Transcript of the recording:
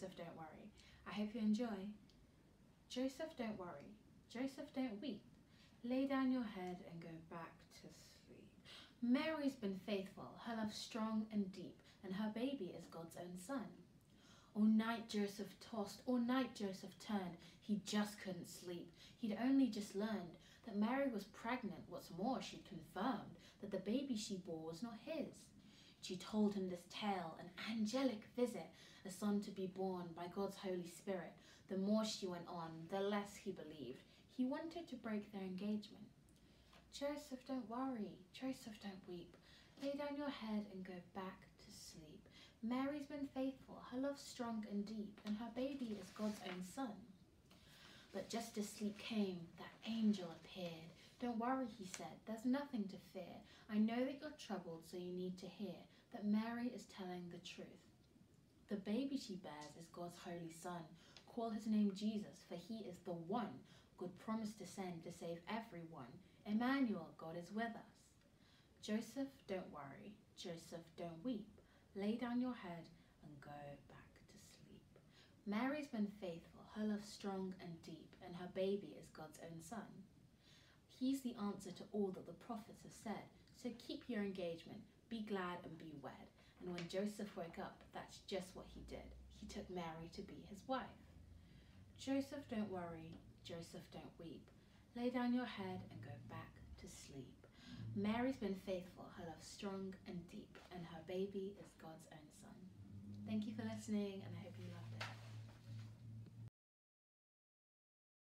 Joseph, don't worry. I hope you enjoy. Joseph, don't worry. Joseph, don't weep. Lay down your head and go back to sleep. Mary's been faithful, her love strong and deep, and her baby is God's own son. All night Joseph tossed, all night Joseph turned. He just couldn't sleep. He'd only just learned that Mary was pregnant. What's more, she'd confirmed that the baby she bore was not his. She told him this tale, an angelic visit, a son to be born by God's Holy Spirit. The more she went on, the less he believed. He wanted to break their engagement. Joseph, don't worry. Joseph, don't weep. Lay down your head and go back to sleep. Mary's been faithful, her love strong and deep, and her baby is God's own son. But just as sleep came, that angel appeared. Don't worry, he said, there's nothing to fear. I know that you're troubled, so you need to hear that Mary is telling the truth. The baby she bears is God's holy son. Call his name Jesus, for he is the one God promised to send to save everyone. Emmanuel, God is with us. Joseph, don't worry. Joseph, don't weep. Lay down your head and go back to sleep. Mary's been faithful, her love strong and deep, and her baby is God's own son. He's the answer to all that the prophets have said. So keep your engagement, be glad and be wed. And when Joseph woke up, that's just what he did. He took Mary to be his wife. Joseph, don't worry. Joseph, don't weep. Lay down your head and go back to sleep. Mary's been faithful, her love strong and deep, and her baby is God's own son. Thank you for listening, and I hope